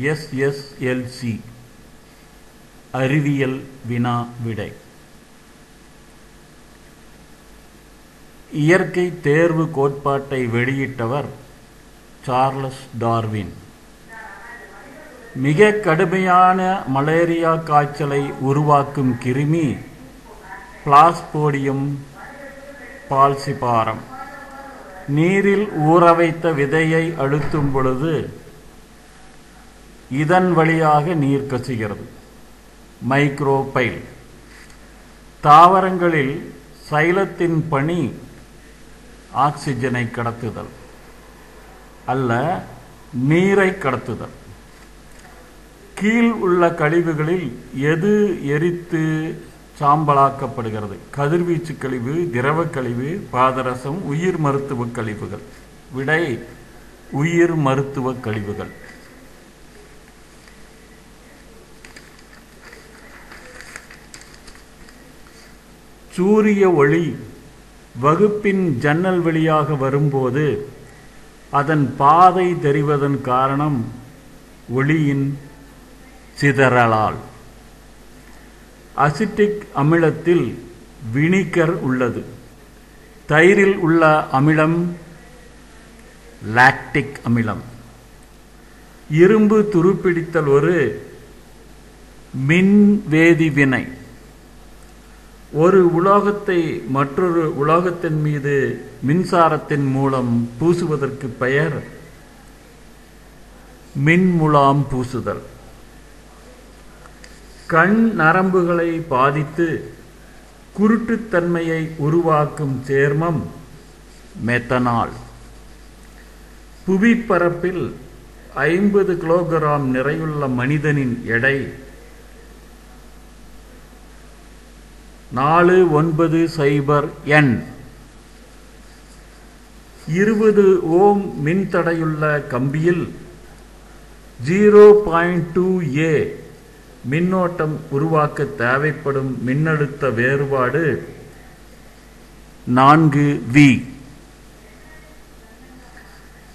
SSLC அறிவியல் வினா விடை. இயற்கை தேர்வு கோட்பாட்டை வெளியிட்டவர் சார்லஸ் டார்வின். மிக கடுமையான மலேரியா காய்ச்சலை உருவாக்கும் கிருமி பிளாஸ்போடியம் பால்சிபாரம். நீரில் ஊற வைத்த விதையை அழுத்தும் பொழுது இதன் வழியாக நீர் கசுகிறது. மைக்ரோபைல் தாவரங்களில் சைலத்தின் பணி ஆக்சிஜனை கடத்துதல் அல்ல நீரை கடத்துதல். கீழ் உள்ள கழிவுகளில் எது எரித்து சாம்பலாக்கப்படுகிறது? கதிர்வீச்சு கழிவு திரவ கழிவு பாதரசம் உயிர் மருத்துவ கழிவுகள். விடை உயிர் மருத்துவ கழிவுகள். சூரிய ஒளி வகுப்பின் ஜன்னல் வழியாக வரும்போது அதன் பாதை தெரிவதன் காரணம் ஒளியின் சிதறலால். அசிட்டிக் அமிலத்தில் வினிகர் உள்ளது. தயிரில் உள்ள அமிலம் லாக்டிக் அமிலம். இரும்பு துருப்பிடித்தல் ஒரு மின் வேதி வினை. ஒரு உலோகத்தை மற்றொரு உலோகத்தின் மீது மின்சாரத்தின் மூலம் பூசுவதற்கு பெயர் மின்முலாம் பூசுதல். கண் நரம்புகளை பாதித்து குருட்டுத்தன்மையை உருவாக்கும் சேர்மம் மெத்தனால். புவிப்பரப்பில் ஐம்பது கிலோகிராம் நிறையுள்ள மனிதனின் எடை நாலு ஒன்பது சைபர் என் இருபது ஓம் மின்தடையுள்ள கம்பியில் ஜீரோ பாயிண்ட் டூ ஏ மின்னோட்டம் உருவாக்க தேவைப்படும் மின்னழுத்த வேறுபாடு நான்கு வி.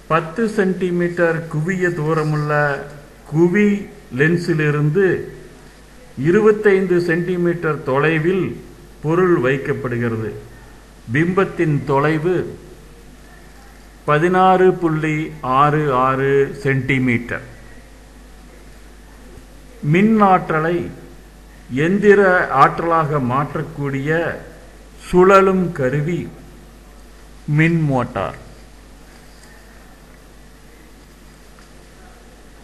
பத்து சென்டிமீட்டர் குவிய தூரமுள்ள குவி லென்ஸிலிருந்து இருபத்தைந்து சென்டிமீட்டர் தொலைவில் பொருள் வைக்கப்படுகிறது. பிம்பத்தின் தொலைவு பதினாறு புள்ளி ஆறு ஆறு சென்டிமீட்டர். மின் ஆற்றலை எந்திர ஆற்றலாக மாற்றக்கூடிய சுழலும் கருவி மின் மோட்டார்.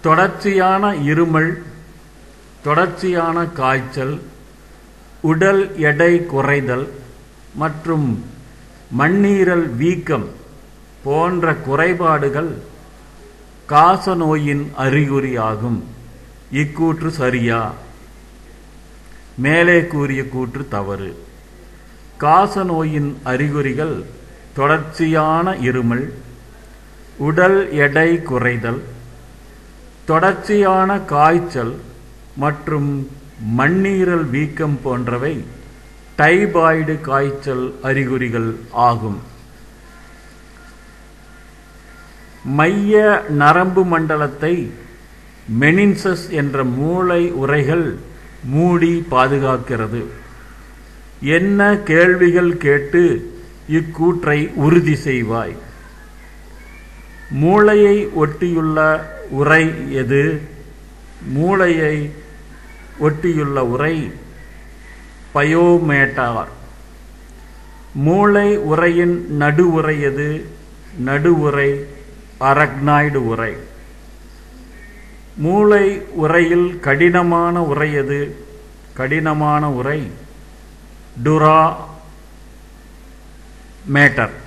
தொடர்ச்சியான இருமல் தொடர்ச்சியான காய்ச்சல் உடல் எடை குறைதல் மற்றும் மண்ணீரல் வீக்கம் போன்ற குறைபாடுகள் காசநோயின் அறிகுறியாகும். இக்கூற்று சரியா? மேலே கூறிய கூற்று தவறு. காசநோயின் அறிகுறிகள் தொடர்ச்சியான இருமல் உடல் எடை குறைதல் தொடர்ச்சியான காய்ச்சல் மற்றும் மண்ணீரல் வீக்கம் போன்றவை டைபாய்டு காய்ச்சல் அறிகுறிகள் ஆகும். மைய நரம்பு மண்டலத்தை மெனின்சஸ் என்ற மூளை உரைகள் மூடி பாதுகாக்கிறது. என்ன கேள்விகள் கேட்டு இக்கூற்றை உறுதி செய்வாய்? மூளையை ஒட்டியுள்ள உரை எது? மூளையை ஒட்டியுள்ள உரை பயோமேட்டார். மூளை உரையின் நடு உரை எது? நடு உரை அரக்னாய்டு உரை. மூளை உரையில் கடினமான உரை எது? கடினமான உரை டுரா மேட்டர்.